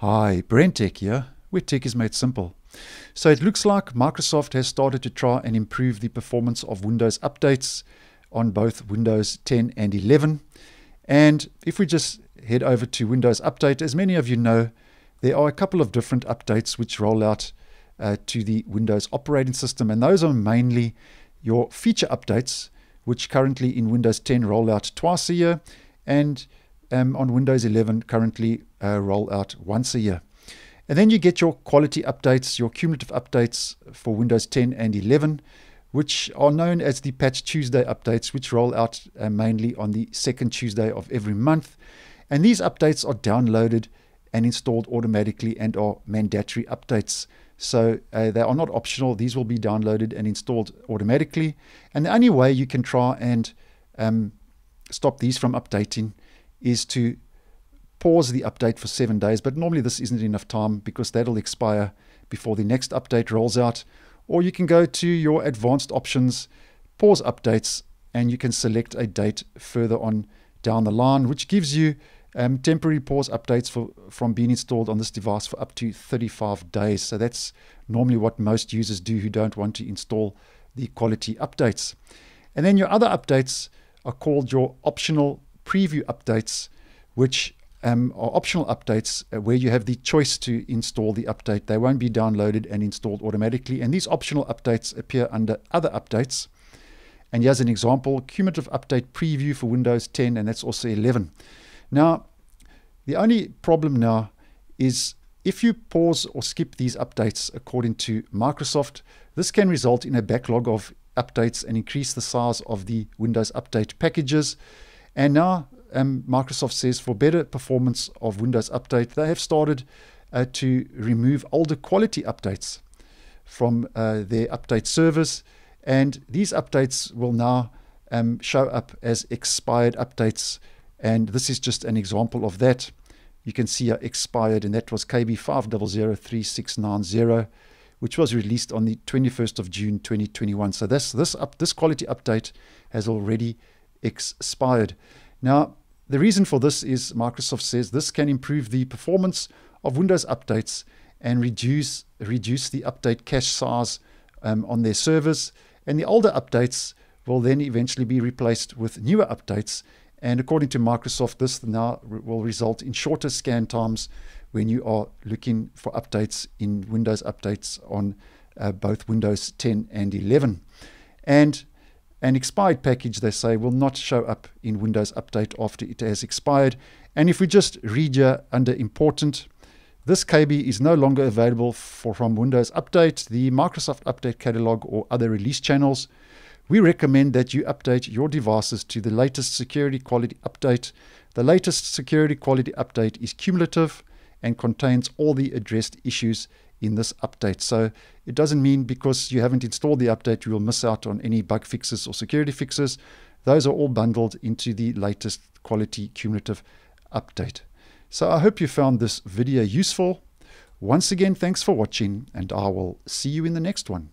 Hi, BrenTech here, where tech is made simple. So it looks like Microsoft has started to try and improve the performance of Windows updates on both Windows 10 and 11. And if we just head over to Windows Update, as many of you know, there are a couple of different updates which roll out uh, to the Windows operating system, and those are mainly your feature updates, which currently in Windows 10 roll out twice a year, and um, on Windows 11 currently uh, roll out once a year. And then you get your quality updates, your cumulative updates for Windows 10 and 11, which are known as the Patch Tuesday updates, which roll out uh, mainly on the second Tuesday of every month. And these updates are downloaded and installed automatically and are mandatory updates. So uh, they are not optional. These will be downloaded and installed automatically. And the only way you can try and um, stop these from updating is to pause the update for seven days. But normally this isn't enough time because that'll expire before the next update rolls out. Or you can go to your advanced options, pause updates, and you can select a date further on down the line, which gives you um, temporary pause updates for, from being installed on this device for up to 35 days. So that's normally what most users do who don't want to install the quality updates. And then your other updates are called your optional preview updates, which um, are optional updates uh, where you have the choice to install the update. They won't be downloaded and installed automatically. And these optional updates appear under Other Updates. And here's an example cumulative update preview for Windows 10, and that's also 11. Now, the only problem now is if you pause or skip these updates according to Microsoft, this can result in a backlog of updates and increase the size of the Windows Update packages. And now um, Microsoft says for better performance of Windows Update, they have started uh, to remove older quality updates from uh, their update service. And these updates will now um, show up as expired updates. And this is just an example of that. You can see uh, expired, and that was KB50036990, which was released on the 21st of June 2021. So this this up this quality update has already expired. Now, the reason for this is Microsoft says this can improve the performance of Windows updates and reduce reduce the update cache size um, on their servers. And the older updates will then eventually be replaced with newer updates. And according to Microsoft, this now will result in shorter scan times when you are looking for updates in Windows updates on uh, both Windows 10 and 11. And an expired package, they say, will not show up in Windows Update after it has expired. And if we just read here under Important, this KB is no longer available for, from Windows Update, the Microsoft Update catalog, or other release channels. We recommend that you update your devices to the latest security quality update. The latest security quality update is cumulative and contains all the addressed issues in this update. So it doesn't mean because you haven't installed the update, you will miss out on any bug fixes or security fixes. Those are all bundled into the latest quality cumulative update. So I hope you found this video useful. Once again, thanks for watching, and I will see you in the next one.